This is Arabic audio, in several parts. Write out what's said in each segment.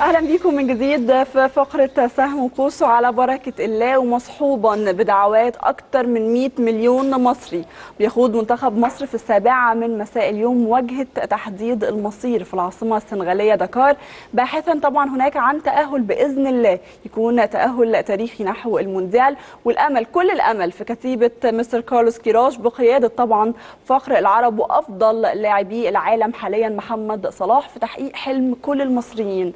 أهلا بيكم من جديد في فقرة سهم وقوس على بركة الله ومصحوبا بدعوات أكثر من 100 مليون مصري. بيخوض منتخب مصر في السابعة من مساء اليوم مواجهه تحديد المصير في العاصمة السنغالية دكار باحثا طبعا هناك عن تأهل بإذن الله. يكون تأهل تاريخي نحو المونديال والأمل كل الأمل في كتيبة مستر كارلوس كيراش بقيادة طبعا فخر العرب وأفضل لاعبي العالم حاليا محمد صلاح في تحقيق حلم كل المصريين.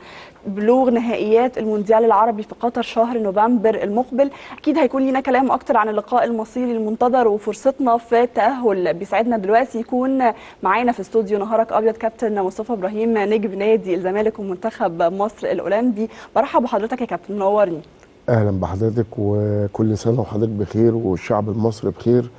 بلوغ نهائيات المونديال العربي في قطر شهر نوفمبر المقبل. أكيد هيكون لينا كلام أكتر عن اللقاء المصيري المنتظر وفرصتنا في التأهل. بيسعدنا دلوقتي يكون معانا في استوديو نهارك أبيض كابتن مصطفى إبراهيم نجم نادي الزمالك ومنتخب مصر الأولمبي. برحب بحضرتك يا كابتن منورني. أهلا بحضرتك وكل سنة وحضرتك بخير والشعب المصري بخير.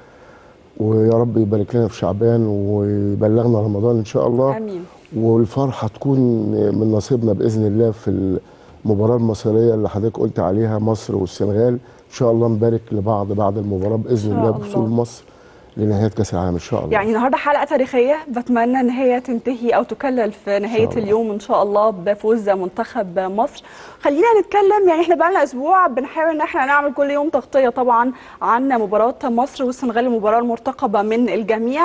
ويا رب يبارك لنا في شعبان ويبلغنا رمضان إن شاء الله. آمين. والفرحة تكون من نصيبنا بإذن الله في المباراة المصريه اللي حضرتك قلت عليها مصر والسنغال. إن شاء الله نبارك لبعض بعد المباراة بإذن الله. بوصول مصر لنهاية كأس العالم. إن شاء الله. يعني النهارده حلقة تاريخية بتمنى إن هي تنتهي أو تكلل في نهاية. اليوم. إن شاء الله بفوز منتخب مصر. خلينا نتكلم يعني إحنا بقالنا أسبوع بنحاول إن إحنا نعمل كل يوم تغطية طبعا عن مباراة مصر والسنغال المباراة المرتقبة من الجميع.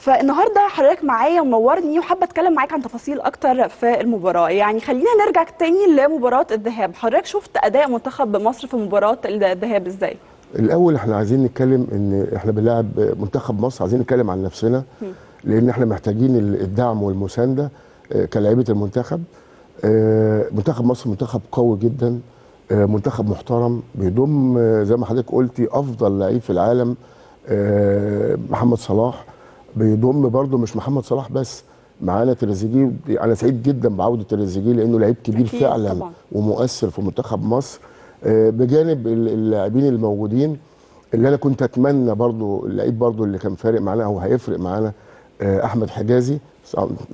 فالنهارده حضرتك معايا ومنورني وحابة أتكلم معاك عن تفاصيل أكتر في المباراة. يعني خلينا نرجع تاني لمباراة الذهاب. حضرتك شفت أداء منتخب مصر في مباراة الذهاب إزاي؟ الأول إحنا عايزين نتكلم إن إحنا بنلعب منتخب مصر عايزين نتكلم عن نفسنا لأن إحنا محتاجين الدعم والمساندة آه، كلاعيبة المنتخب. آه، منتخب مصر منتخب قوي جدا. آه، منتخب محترم بيضم زي ما حضرتك قلتي أفضل لعيب في العالم محمد صلاح. بيضم برضه مش محمد صلاح بس معانا تريزيجيه أنا سعيد جدا بعودة تريزيجيه لأنه لعيب كبير فعلا طبعاً. ومؤثر في منتخب مصر آه، بجانب ال- اللاعبين الموجودين اللي أنا كنت أتمنى برضو اللعيب برضو اللي كان فارق معانا أو هيفرق معانا آه، أحمد حجازي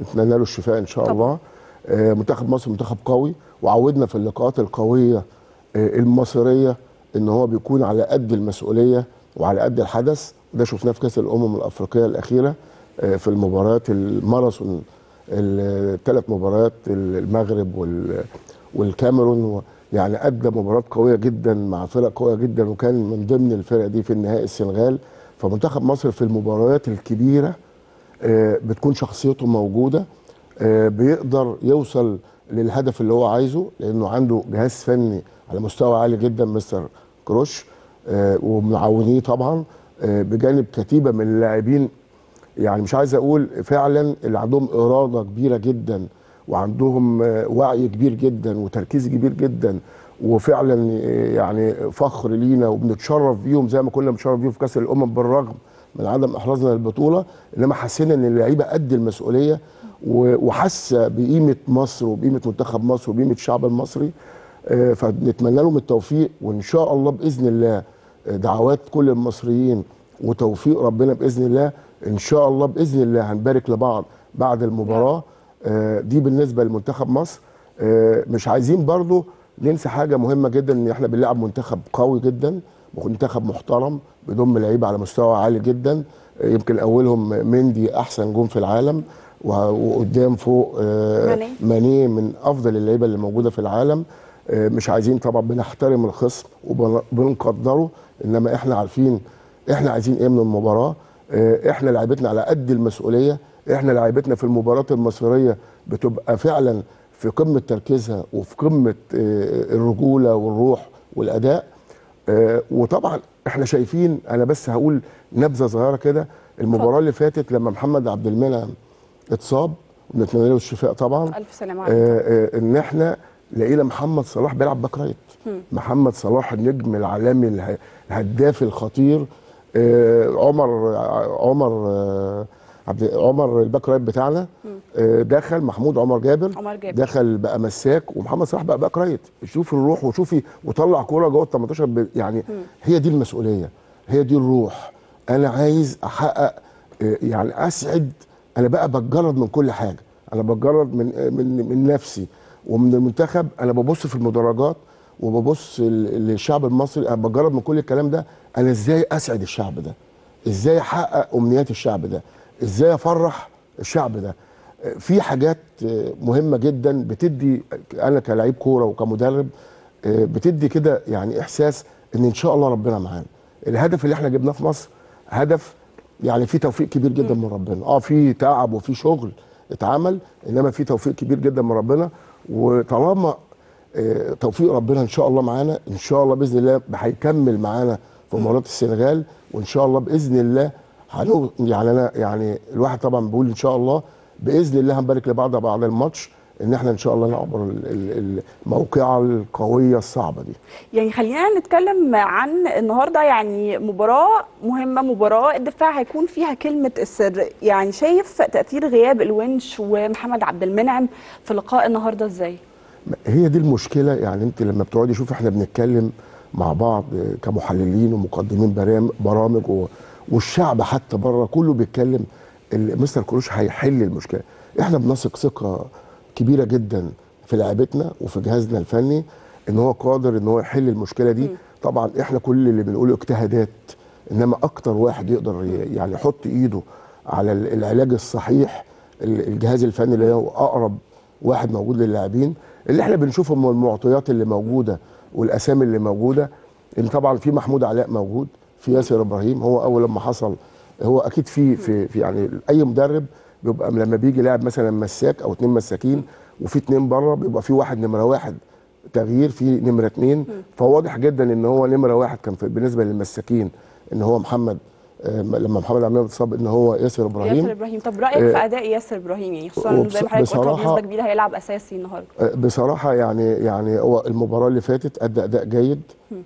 نتمنى له الشفاء إن شاء طبعاً. الله آه، منتخب مصر منتخب قوي وعودنا في اللقاءات القوية المصرية إن هو بيكون على قد المسؤولية وعلى قد الحدث ده شفناه في كأس الأمم الأفريقية الأخيرة آه، في المباريات الماراثون الثلاث مباريات المغرب وال- والكاميرون يعني أدى مباراة قوية جدا مع فرق قوية جدا وكان من ضمن الفرق دي في النهائي السنغال. فمنتخب مصر في المباريات الكبيرة آه، بتكون شخصيته موجودة آه، بيقدر يوصل للهدف اللي هو عايزه لأنه عنده جهاز فني على مستوى عالي جدا مستر كروش ومعاونيه طبعا. بجانب كتيبة من اللاعبين يعني مش عايز أقول فعلا اللي عندهم إرادة كبيرة جدا وعندهم آه، وعي كبير جدا وتركيز كبير جدا وفعلا آه، يعني فخر لينا وبنتشرف بيهم زي ما كنا بنتشرف بيهم في كأس الأمم بالرغم من عدم إحرازنا للبطولة إنما حسينا إن اللعيبة قد المسؤولية وحاسة بقيمة مصر وبقيمة منتخب مصر وبقيمة الشعب المصري آه، فنتمنى لهم التوفيق وإن شاء الله بإذن الله آه، دعوات كل المصريين وتوفيق ربنا بإذن الله. إن شاء الله بإذن الله هنبارك لبعض بعد المباراة. آه، دي بالنسبة لمنتخب مصر. آه، مش عايزين برضو ننسى حاجة مهمة جدا إن إحنا بنلعب منتخب قوي جدا منتخب محترم بيضم لعيبه على مستوى عالي جدا. آه، يمكن أولهم مندي أحسن جون في العالم وقدام فوق آه، ماني. ماني من أفضل اللعيبة اللي موجودة في العالم. مش عايزين طبعا بنحترم الخصم وبنقدره. إنما إحنا عارفين إحنا عايزين إيه من المباراة؟ آه، إحنا لعيبتنا على قد المسؤولية. إحنا لعيبتنا في المباراة المصريه بتبقى فعلا في قمة تركيزها وفي قمة آه، الرجولة والروح والأداء. آه، وطبعا إحنا شايفين أنا بس هقول نبذة صغيرة كده المباراة اللي فاتت لما محمد عبد المنعم اتصاب ونتمنى له الشفاء طبعا. ألف سلامة عليك. إن إحنا لقينا محمد صلاح بيلعب back right. محمد صلاح النجم العالمي اله- الهداف الخطير. آه، عمر عمر آه، عبد عمر ال back right بتاعنا. آه، دخل محمود عمر جابر. عمر جابر. دخل بقى مساك ومحمد صلاح بقى back right. شوف الروح وشوفي وطلع كورة جوه ال 18 ب- يعني هي دي المسؤولية هي دي الروح. أنا عايز أحقق يعني أسعد. أنا بقى بتجرد من كل حاجة. أنا بتجرد من من من نفسي. ومن المنتخب أنا ببص في المدرجات. وببص للشعب المصري أنا بتجرد من كل الكلام ده أنا إزاي أسعد الشعب ده؟ إزاي أحقق أمنيات الشعب ده؟ إزاي أفرح الشعب ده؟ في حاجات مهمة جدا بتدي أنا كلاعب كورة وكمدرب بتدي كده يعني إحساس إن إن شاء الله ربنا معانا. الهدف اللي إحنا جبناه في مصر هدف يعني في توفيق كبير جدا من ربنا. آه في تعب وفي شغل اتعمل إنما في توفيق كبير جدا من ربنا. وطالما توفيق ربنا إن شاء الله معانا. إن شاء الله بإذن الله هيكمل معانا في مباراة السنغال. وإن شاء الله بإذن الله هنو يعني أنا يعني الواحد طبعا بيقول إن شاء الله بإذن الله هنبارك لبعض بعد الماتش إن إحنا إن شاء الله نعبر ال- ال- الموقعة القوية الصعبة دي. يعني خلينا نتكلم عن النهارده يعني مباراة مهمة مباراة الدفاع هيكون فيها كلمة السر. يعني شايف تأثير غياب الونش ومحمد عبد المنعم في لقاء النهارده إزاي؟ هي دي المشكلة. يعني انت لما بتقعدي شوف إحنا بنتكلم مع بعض كمحللين ومقدمين برام- برامج والشعب حتى بره كله بيتكلم مستر كروش هيحل المشكلة. إحنا بنثق ثقة كبيرة جدا في لعيبتنا وفي جهازنا الفني ان هو قادر ان هو يحل المشكلة دي. طبعا إحنا كل اللي بنقوله اجتهادات انما أكتر واحد يقدر يعني يحط ايده على ال- العلاج الصحيح ال- الجهاز الفني اللي هو اقرب واحد موجود للاعبين. اللي إحنا بنشوفه من المعطيات اللي موجودة والأسامي اللي موجودة ان طبعا في محمود علاء موجود في ياسر إبراهيم هو أول لما حصل هو أكيد في في, في يعني أي مدرب بيبقى لما بيجي لاعب مثلا مساك أو اتنين مساكين وفي اتنين بره بيبقى في واحد نمرة واحد تغيير في نمرة اتنين. فواضح جدا إن هو نمرة واحد كان بالنسبة للمساكين إن هو محمد لما محمد عبد المنعم اتصاب إن هو ياسر إبراهيم ياسر إبراهيم. طب رأيك في أداء ياسر إبراهيم؟ يعني خصوصا زي ما حضرتك قلت بنسبة كبيرة هيلعب أساسي النهارده. بصراحة يعني يعني هو المباراة اللي فاتت أدى أداء جيد.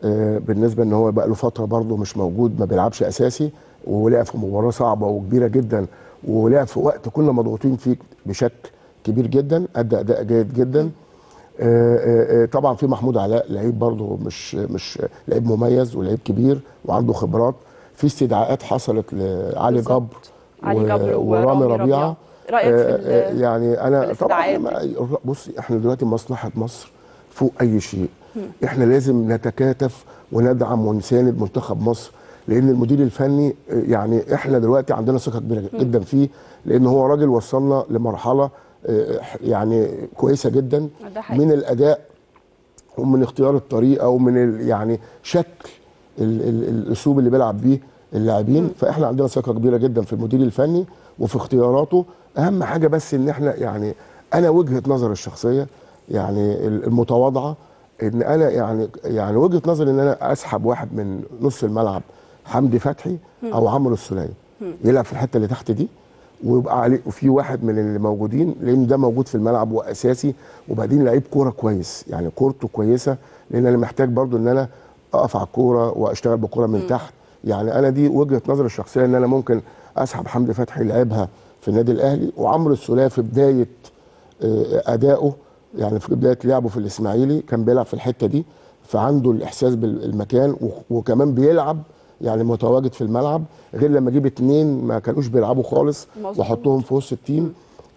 آه، بالنسبة إن هو بقى له فترة برضه مش موجود ما بيلعبش أساسي ولعب في مباراة صعبة وكبيرة جدا ولعب في وقت كنا مضغوطين فيه بشكل كبير جدا أدى أداء جيد جدا. آه، آه، آه، طبعا في محمود علاء لعيب برضه مش مش لعيب مميز ولعيب كبير وعنده خبرات. في استدعاءات حصلت لعلي. جبر علي جبر ورامي ربيعة. رأيك في آه، آه، يعني أنا طبعا بصي إحنا دلوقتي مصلحة مصر فوق أي شيء إحنا لازم نتكاتف وندعم ونساند منتخب مصر لأن المدير الفني آه، يعني إحنا دلوقتي عندنا ثقة كبيرة جدا فيه لأن هو راجل وصلنا لمرحلة يعني كويسة جدا. من الأداء ومن اختيار الطريقة ومن يعني شكل الأسلوب اللي بيلعب بيه اللاعبين. فإحنا عندنا ثقة كبيرة جدا في المدير الفني وفي اختياراته. أهم حاجة بس إن إحنا يعني أنا وجهة نظر الشخصية يعني ال- المتواضعة إن أنا يعني يعني وجهة نظري إن أنا أسحب واحد من نص الملعب حمدي فتحي أو عمرو السوليه يلعب في الحتة اللي تحت دي ويبقى عليه وفي واحد من اللي موجودين لأن ده موجود في الملعب وأساسي. وبعدين لعيب كورة كويس يعني كورته كويسة. لأن أنا محتاج برضو إن أنا أقف على الكورة وأشتغل بالكورة من تحت. يعني أنا دي وجهة نظري الشخصية إن أنا ممكن أسحب حمدي فتحي لعبها في النادي الأهلي وعمرو السوليه في بداية آه، ادائه يعني في بداية لعبه في الإسماعيلي كان بيلعب في الحتة دي فعنده الإحساس بالمكان وكمان بيلعب يعني متواجد في الملعب غير لما أجيب اتنين ما كانوش بيلعبوا خالص. واحطهم في وسط التيم.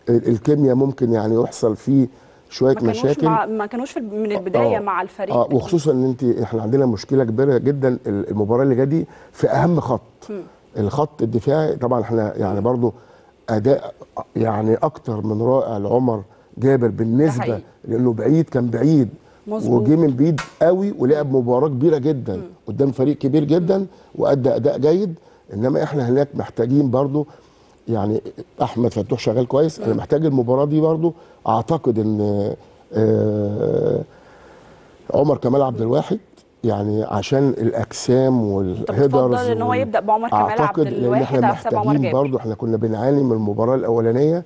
ال- الكيمياء ممكن يعني يحصل فيه شوية ما مشاكل. مع ما كانوش في من البداية آه. مع الفريق آه وخصوصا إن انت إحنا عندنا مشكلة كبيرة جدا ال- المباراة اللي جاية دي في أهم خط. الخط الدفاعي طبعا إحنا يعني برضو أداء يعني أكتر من رائع لعمر جابر بالنسبة. لأنه بعيد كان بعيد. مظبوط. وجه من بعيد قوي ولعب مباراة كبيرة جدا قدام فريق كبير جدا وأدى أداء جيد. إنما إحنا هناك محتاجين برضو يعني أحمد فتوح شغال كويس. أنا محتاج المباراة دي برضو. أعتقد إن آه، عمر كمال عبد الواحد يعني عشان الأجسام والهيدرز إن هو يبدأ بعمر كمال عبد أعتقد لأن الواحد إحنا محتاجين. برضو إحنا كنا بنعاني من المباراة الأولانية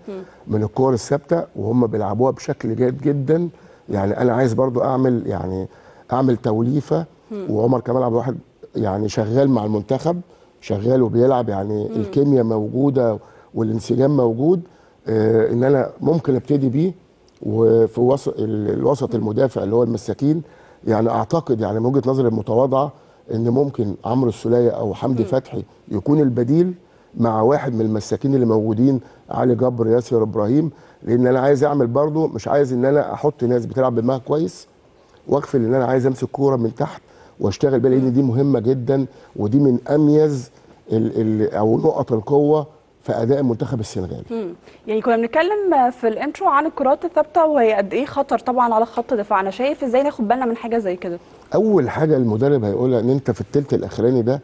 من الكور الثابتة وهم بيلعبوها بشكل جيد جدا. يعني أنا عايز برضو أعمل يعني أعمل توليفة وعمر كمال عبد الواحد يعني شغال مع المنتخب. شغال وبيلعب يعني الكيمياء موجودة والانسجام موجود آه إن أنا ممكن أبتدي بيه وفي وسط ال- الوسط المدافع اللي هو المساكين. يعني أعتقد يعني من وجهة نظري المتواضعة إن ممكن عمرو السولية أو حمدي فتحي يكون البديل مع واحد من المساكين اللي موجودين علي جبر ياسر إبراهيم. لأن أنا عايز أعمل برضو مش عايز إن أنا أحط ناس بتلعب بدماغها كويس واقفل إن أنا عايز أمسك كورة من تحت واشتغل بيها لأن دي مهمة جدا ودي من أميز ال ال أو نقط القوة في أداء المنتخب السنغالي. يعني كنا بنتكلم في الانترو عن الكرات الثابتة وهي قد إيه خطر طبعا على خط دفاعنا شايف إزاي ناخد بالنا من حاجة زي كده؟ أول حاجة المدرب هيقولها إن أنت في الثلث الأخراني ده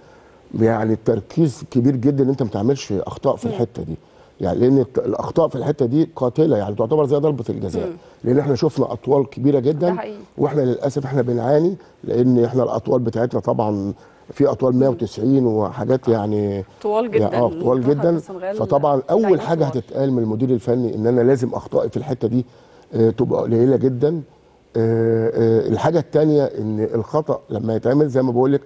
يعني التركيز كبير جدا إن أنت ما تعملش أخطاء في الحتة دي. يعني لأن الأخطاء في الحتة دي قاتلة يعني تعتبر زي ضربة الجزاء. لأن إحنا شفنا أطوال كبيرة جدا. وإحنا للأسف إحنا بنعاني لأن إحنا الأطوال بتاعتنا طبعا في أطوال 190 وحاجات يعني طوال جدا. يعني آه طوال جدا. فطبعا أول حاجة طوال. هتتقال من المدير الفني إن أنا لازم أخطائي في الحتة دي آه، تبقى قليلة جدا. آه، آه، الحاجة الثانية إن الخطأ لما يتعمل زي ما بقول لك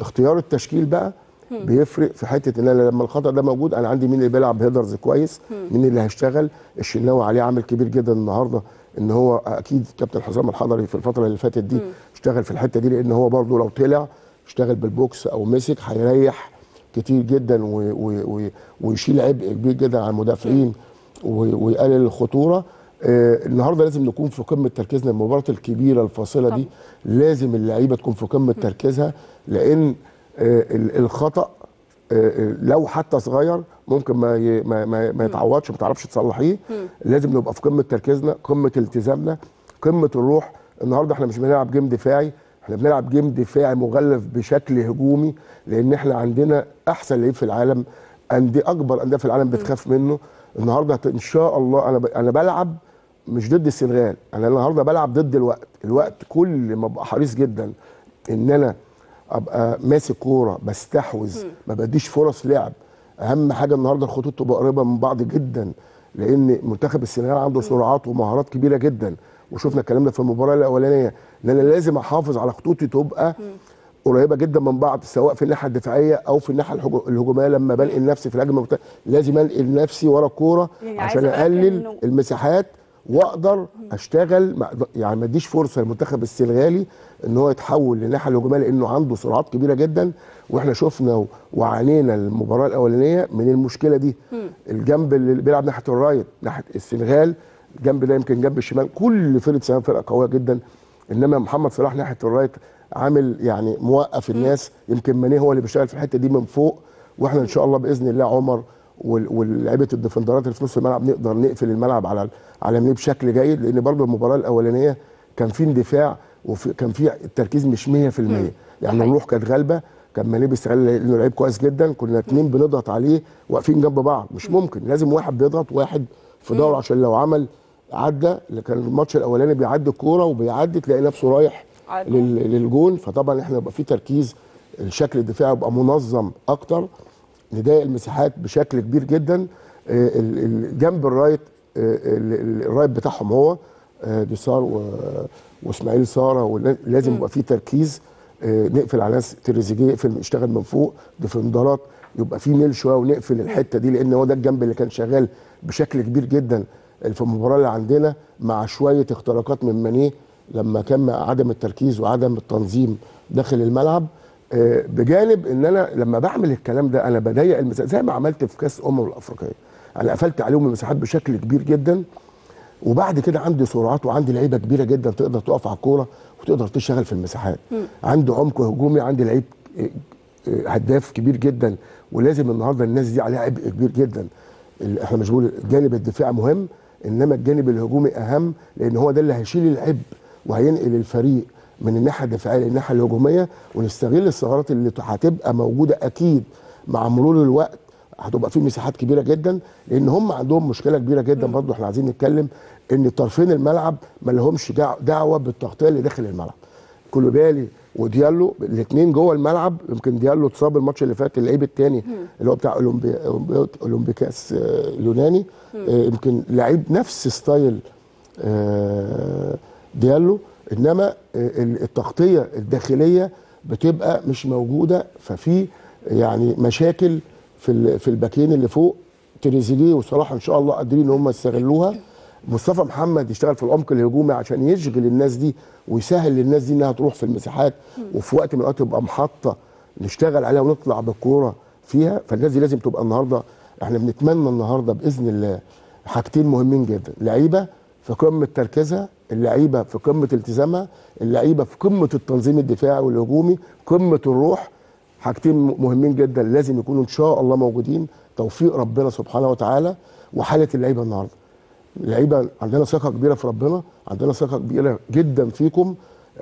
اختيار التشكيل بقى بيفرق في حتة إن أنا لما الخطأ ده موجود أنا عندي مين اللي بيلعب هيدرز كويس مين اللي هيشتغل. الشناوي عليه عامل كبير جدا النهارده إن هو أكيد كابتن حسام الحضري في الفترة اللي فاتت دي اشتغل في الحتة دي لأن هو برده لو طلع اشتغل بالبوكس أو مسك هيريح كتير جدا ويشيل عبء كبير جدا على المدافعين ويقلل الخطورة. آه النهارده لازم نكون في قمة تركيزنا. المباراة الكبيرة الفاصلة دي لازم اللعيبة تكون في قمة تركيزها لأن الخطأ آه، لو حتى صغير ممكن ما ي- ما ما, يتعوضش ما تعرفش تصلحيه. لازم نبقى في قمة تركيزنا قمة التزامنا قمة الروح. النهارده إحنا مش بنلعب جيم دفاعي إحنا بنلعب جيم دفاعي مغلف بشكل هجومي لأن إحنا عندنا أحسن لعيب في العالم أندية أكبر أندية في العالم بتخاف منه. النهارده إن شاء الله أنا. أنا بلعب مش ضد السنغال أنا النهارده بلعب ضد الوقت. الوقت كل ما ابقى حريص جدا إن أنا أبقى ماسك كورة بستحوذ ما بديش فرص لعب. أهم حاجة النهارده الخطوط تبقى قريبة من بعض جدا لأن منتخب السنغال عنده سرعات ومهارات كبيرة جدا. وشفنا الكلام ده في المباراة الأولانية إن أنا لازم أحافظ على خطوطي تبقى قريبة جدا من بعض سواء في الناحية الدفاعية أو في الناحية الهجو- الهجومية. لما بنقل نفسي في الهجمة لازم انقل نفسي ورا الكورة يعني عشان أقلل المساحات وأقدر أشتغل يعني ما أديش فرصة للمنتخب السنغالي إن هو يتحول للناحية الهجومية لأنه عنده سرعات كبيرة جدا وإحنا شفنا وعانينا المباراة الأولانية من المشكلة دي. الجنب اللي بيلعب ناحية ال right ناحية السنغال الجنب ده يمكن جنب الشمال. كل فرقة السنغال فرقة قوية جدا. إنما محمد صلاح ناحية ال right عامل يعني موقف الناس. يمكن ماني هو اللي بيشتغل في الحتة دي من فوق. وإحنا إن شاء الله بإذن الله عمر وال- واللعيبة ال defender ات اللي في نص الملعب نقدر نقفل الملعب على على بشكل جيد. لأن برضو المباراة الأولانية كان في اندفاع وكان في التركيز مش 100% يعني الروح كانت غالبة كان بيستغل لأنه لعيب كويس جدا. كنا اتنين بنضغط عليه واقفين جنب بعض. مش ممكن لازم واحد بيضغط واحد في ضهره عشان لو عمل عدى اللي كان الماتش الأولاني بيعدي الكورة وبيعدي تلاقي نفسه رايح للجون. فطبعا إحنا يبقى في تركيز الشكل الدفاعي يبقى منظم أكتر. نضايق المساحات بشكل كبير جدا. آه، جنب الرايت آه، ال- ال- الرايت بتاعهم هو. آه، ديسار و- وإسماعيل سارة ولا- لازم يبقى في تركيز آه، نقفل على ناس تريزيجيه يقفل يشتغل من فوق ديفندرات يبقى في ميل شوية ونقفل الحتة دي لأن هو ده الجنب اللي كان شغال بشكل كبير جدا في المباراة اللي عندنا مع شوية اختراقات من مانيه لما كان عدم التركيز وعدم التنظيم داخل الملعب. آه، بجانب إن أنا لما بعمل الكلام ده أنا بضيق المساحات زي ما عملت في كأس الامم الأفريقية أنا قفلت عليهم المساحات بشكل كبير جدا. وبعد كده عندي سرعات وعندي لعيبة كبيرة جدا تقدر تقف على الكورة وتقدر تشتغل في المساحات. عندي عمق هجومي عندي لعيب آه، آه، هداف كبير جدا ولازم النهارده الناس دي عليها عبء كبير جدا. إحنا مش بنقول الجانب الدفاعي مهم إنما الجانب الهجومي أهم لأن هو ده اللي هيشيل العبء وهينقل الفريق من الناحية الدفاعية للناحية الهجومية ونستغل الثغرات اللي هتبقى موجودة أكيد مع مرور الوقت. هتبقى في مساحات كبيرة جدا لأن هم عندهم مشكلة كبيرة جدا برضو إحنا عايزين نتكلم إن طرفين الملعب ما لهمش دع- دعوة بالتغطية اللي داخل الملعب. كولوبالي وديالو الاثنين جوه الملعب يمكن ديالو اتصاب الماتش اللي فات اللعيب الثاني اللي هو بتاع. أولمبي- أولمبياكوس آه، اليوناني آه، يمكن لعيب نفس style آه، ديالو إنما آه، ال- التغطية الداخلية بتبقى مش موجودة. ففي يعني مشاكل في في ال back ين اللي فوق. تريزيجيه وصلاح إن شاء الله قادرين إن هم يستغلوها. مصطفى محمد يشتغل في العمق الهجومي عشان يشغل الناس دي ويسهل للناس دي إنها تروح في المساحات وفي وقت من الأوقات تبقى محطة نشتغل عليها ونطلع بالكوره فيها. فالناس دي لازم تبقى النهارده إحنا بنتمنى النهارده بإذن الله حاجتين مهمين جدا لعيبة في قمة تركيزها اللعيبة في قمة التزامها اللعيبة في قمة التنظيم الدفاعي والهجومي قمة الروح. حاجتين مهمين جدا لازم يكونوا إن شاء الله موجودين. توفيق ربنا سبحانه وتعالى وحالة اللعيبة النهارده. اللعيبه عندنا ثقة كبيرة في ربنا عندنا ثقة كبيرة جدا فيكم.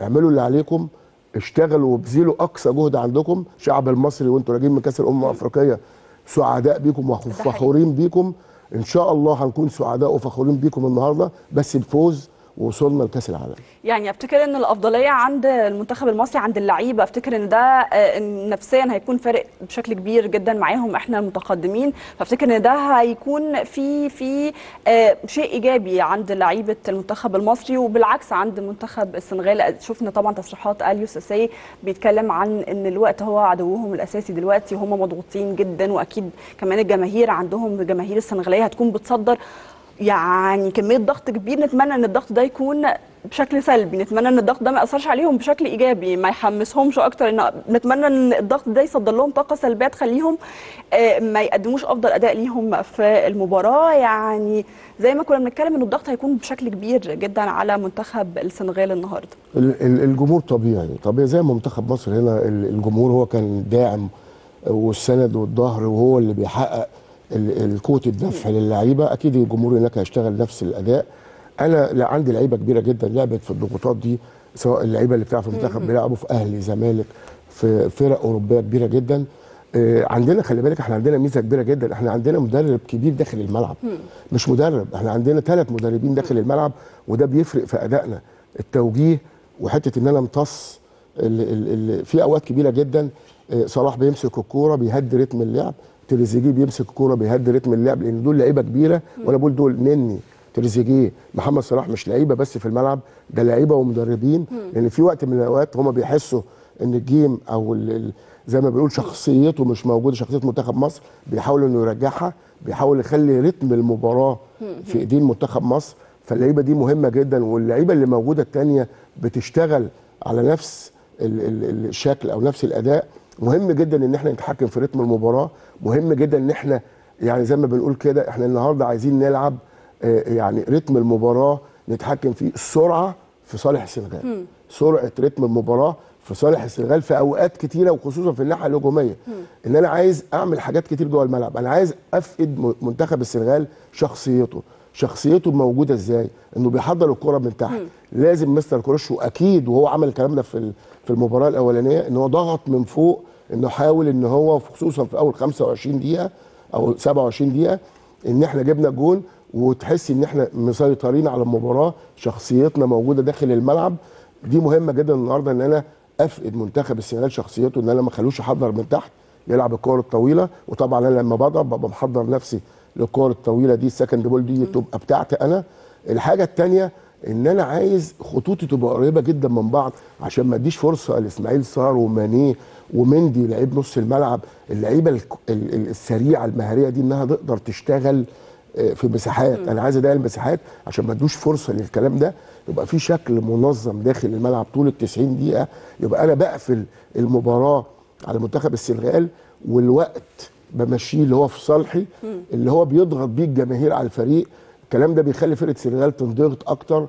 اعملوا اللي عليكم. اشتغلوا وابذلوا أقصى جهد عندكم. شعب المصري وانتوا راجعين من كأس الأمم الأفريقية سعداء بيكم وفخورين بيكم. إن شاء الله هنكون سعداء وفخورين بيكم النهارده. بس بفوز ووصلنا لكاس العالم يعني أفتكر إن الأفضلية عند المنتخب المصري عند اللعيبة أفتكر إن ده آه، نفسيا هيكون فارق بشكل كبير جدا معاهم إحنا المتقدمين. فأفتكر إن ده هيكون في في آه، شيء إيجابي عند لعيبة المنتخب المصري وبالعكس عند منتخب السنغال. شفنا طبعا تصريحات اليو ساسي بيتكلم عن إن الوقت هو عدوهم الأساسي دلوقتي وهم مضغوطين جدا وأكيد كمان الجماهير عندهم الجماهير السنغالية هتكون بتصدر يعني كمية ضغط كبير نتمنى إن الضغط ده يكون بشكل سلبي نتمنى إن الضغط ده ما يأثرش عليهم بشكل إيجابي ما يحمسهمش أكتر إن نتمنى إن الضغط ده يصدر لهم طاقة سلبية تخليهم آه، ما يقدموش أفضل أداء ليهم في المباراة. يعني زي ما كنا بنتكلم إن الضغط هيكون بشكل كبير جدا على منتخب السنغال النهارده. ال- ال- الجمهور طبيعي طبيعي زي ما منتخب مصر هنا ال- الجمهور هو كان داعم والسند والظهر وهو اللي بيحقق ال- ال- قوه الدفع للعيبة. أكيد الجمهور هناك هيشتغل نفس الأداء. أنا لا عندي لعيبة كبيرة جدا لعبت في الضغوطات دي سواء اللعيبة اللي بتلعب في المنتخب بيلعبوا في أهلي زمالك في فرق أوروبية كبيرة جدا. آه، عندنا خلي بالك إحنا عندنا ميزة كبيرة جدا. إحنا عندنا مدرب كبير داخل الملعب. مش مدرب إحنا عندنا ثلاث مدربين داخل الملعب وده بيفرق في أدائنا. التوجيه وحتة إن أنا امتص في أوقات كبيرة جدا آه، صلاح بيمسك الكورة بيهدي رتم اللعب. تريزيجيه بيمسك الكوره بيهدي رتم اللعب لأن دول لعيبة كبيرة وأنا بقول دول نني تريزيجيه محمد صلاح مش لعيبة بس في الملعب ده لعيبة ومدربين. لأن في وقت من الأوقات هم بيحسوا إن الجيم أو زي ما بيقول شخصيته مش موجودة شخصية منتخب مصر بيحاول إنه يرجعها بيحاول يخلي رتم المباراة في إيدين منتخب مصر. فاللعيبة دي مهمة جدا واللعيبة اللي موجودة الثانية بتشتغل على نفس ال- ال- الشكل أو نفس الأداء. مهم جدا إن إحنا نتحكم في رتم المباراة. مهم جدا إن إحنا يعني زي ما بنقول كده إحنا النهارده عايزين نلعب آه، يعني رتم المباراة نتحكم فيه السرعه في صالح السنغال. سرعة رتم المباراة في صالح السنغال في أوقات كتيرة وخصوصا في الناحية الهجومية. إن أنا عايز أعمل حاجات كتير جوه الملعب. أنا عايز أفقد منتخب السنغال شخصيته. شخصيته موجودة إزاي؟ إنه بيحضر الكره من تحت. لازم مستر كروش واكيد وهو عمل الكلام ده في في المباراة الأولانية إن هو ضغط من فوق إنه حاول إن هو خصوصا في أول 25 دقيقة أو 27 دقيقة إن إحنا جبنا جول وتحس إن إحنا مسيطرين على المباراة شخصيتنا موجودة داخل الملعب. دي مهمة جدا النهارده إن أنا أفقد منتخب السنغال شخصيته إن أنا ما أخلوش يحضر من تحت يلعب الكور الطويلة. وطبعا أنا لما بضرب ببقى محضر نفسي للكور الطويلة دي ال second ball دي تبقى بتاعتي أنا. الحاجة الثانية إن أنا عايز خطوطي تبقى قريبة جدا من بعض عشان ما أديش فرصة لإسماعيل صار ومانيه ومندي لعيب نص الملعب اللعيبة السريعة المهارية دي إنها تقدر تشتغل آه، في مساحات. أنا عايز اضيق المساحات عشان ما أدوش فرصة للكلام ده. يبقى في شكل منظم داخل الملعب طول ال 90 دقيقة. يبقى أنا بقفل المباراة على منتخب السنغال والوقت بمشيه اللي هو في صالحي اللي هو بيضغط بيه الجماهير على الفريق. الكلام ده بيخلي فرقة السنغال تنضغط أكتر.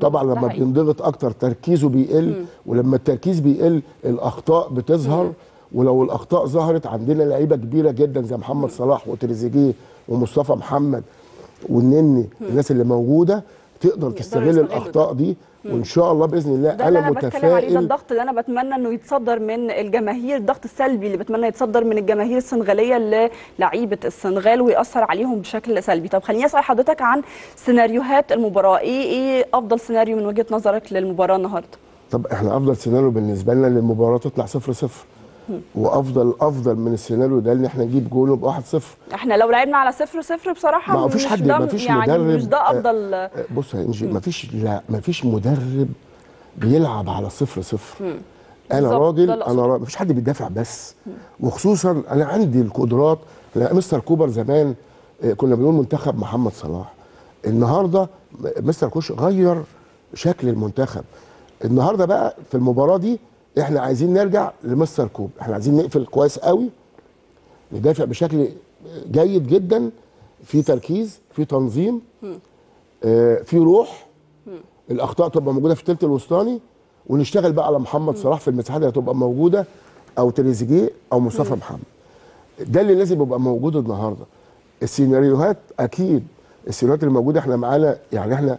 طبعا لما. بينضغط أكتر تركيزه بيقل ولما التركيز بيقل الأخطاء بتظهر. ولو الأخطاء ظهرت عندنا لعيبة كبيرة جدا زي محمد صلاح وتريزيجيه ومصطفى محمد والنني الناس اللي موجودة تقدر تستغل الأخطاء دي وإن شاء الله بإذن الله ده اللي أنا أنا بتكلم عليه ده متفائل. الضغط اللي أنا بتمنى إنه يتصدر من الجماهير الضغط السلبي اللي بتمنى يتصدر من الجماهير السنغالية للعيبه السنغال ويأثر عليهم بشكل سلبي. طب خليني أسأل حضرتك عن سيناريوهات المباراة. إيه إيه أفضل سيناريو من وجهة نظرك للمباراة النهارده؟ طب إحنا أفضل سيناريو بالنسبة لنا للمباراة تطلع 0 0 وأفضل أفضل من السيناريو ده إن إحنا نجيب جول ويبقى 1 0 إحنا لو لعبنا على صفر صفر بصراحة ما فيش مش حد ده ما فيش يعني مدرب. مش ده أفضل. آه، بص يا إنجي ما فيش لا ما فيش مدرب بيلعب على صفر صفر. أنا بالظبط، راجل أنا راجل ما فيش حد بيدافع بس. وخصوصا أنا عندي القدرات مستر كوبر زمان آه، كنا بنقول منتخب محمد صلاح. النهارده مستر كوش غير شكل المنتخب. النهارده بقى في المباراة دي إحنا عايزين نرجع لمستر كوب. إحنا عايزين نقفل كويس قوي ندافع بشكل جيد جدا في تركيز في تنظيم آه، في روح. الأخطاء تبقى موجودة في الثلث الوسطاني. ونشتغل بقى على محمد صلاح في المساحات اللي هتبقى موجودة أو تريزيجيه أو مصطفى محمد. ده اللي لازم يبقى موجود النهارده. السيناريوهات أكيد السيناريوهات اللي موجودة إحنا معانا يعني إحنا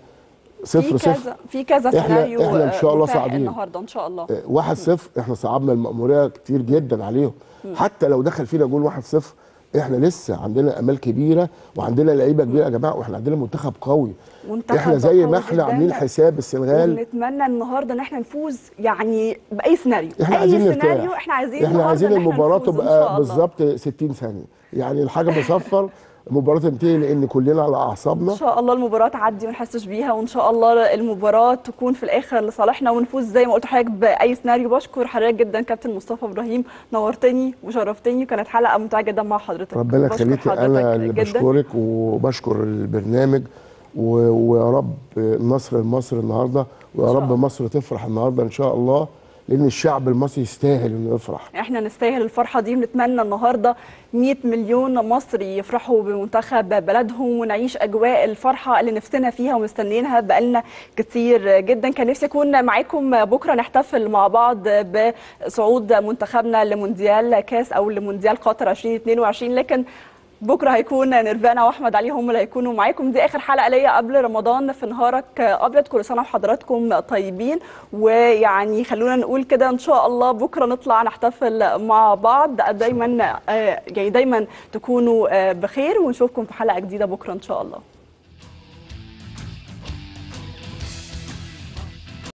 صفر في كذا في كذا سيناريو إحنا إن شاء الله متاح صاعدين. النهارده إن شاء الله. آه، واحد صفر إحنا صعبنا المأمورية كتير جدا عليهم. حتى لو دخل فينا جول واحد صفر إحنا لسه عندنا أمال كبيرة وعندنا لعيبة كبيرة يا جماعة وإحنا عندنا منتخب قوي. منتخب إحنا زي ما إحنا. عاملين حساب السنغال. ونتمنى النهارده إن إحنا نفوز يعني بأي سيناريو. إحنا أي عايزين سيناريو إحنا عايزين إحنا عايزين المباراة تبقى. بالظبط 60 ثانية. يعني الحاجة بصفر المباراه تنتهي لأن كلنا على إن اعصابنا شاء الله المباراة تعدي وما نحسش بيها وإن شاء الله المباراة تكون في الآخر لصالحنا ونفوز زي ما قلت لحضرتك بأي سيناريو بشكر حضرتك جدا كابتن مصطفى إبراهيم نورتني وشرفتني وكانت حلقة ممتعة جدا مع حضرتك ربنا يخليكي حضرتك أنا اللي. بشكرك وبشكر البرنامج ويا رب النصر لمصر النهارده ويا رب. مصر تفرح النهارده إن شاء الله لأن الشعب المصري يستاهل إنه يفرح. إحنا نستاهل الفرحة دي ونتمنى النهارده 100 مليون مصري يفرحوا بمنتخب بلدهم ونعيش أجواء الفرحة اللي نفسنا فيها ومستنيينها بقالنا كتير جدا. كان نفسي أكون معاكم بكرة نحتفل مع بعض بصعود منتخبنا لمونديال كاس أو لمونديال قطر 2022 لكن بكرة هيكون نيرفانا وأحمد علي هم اللي هيكونوا معاكم. دي آخر حلقة ليا قبل رمضان. في نهارك أبيض. كل سنة وحضراتكم طيبين. ويعني خلونا نقول كده إن شاء الله بكرة نطلع نحتفل مع بعض. دايما آه، يعني دايما تكونوا آه، بخير. ونشوفكم في حلقة جديدة بكرة إن شاء الله.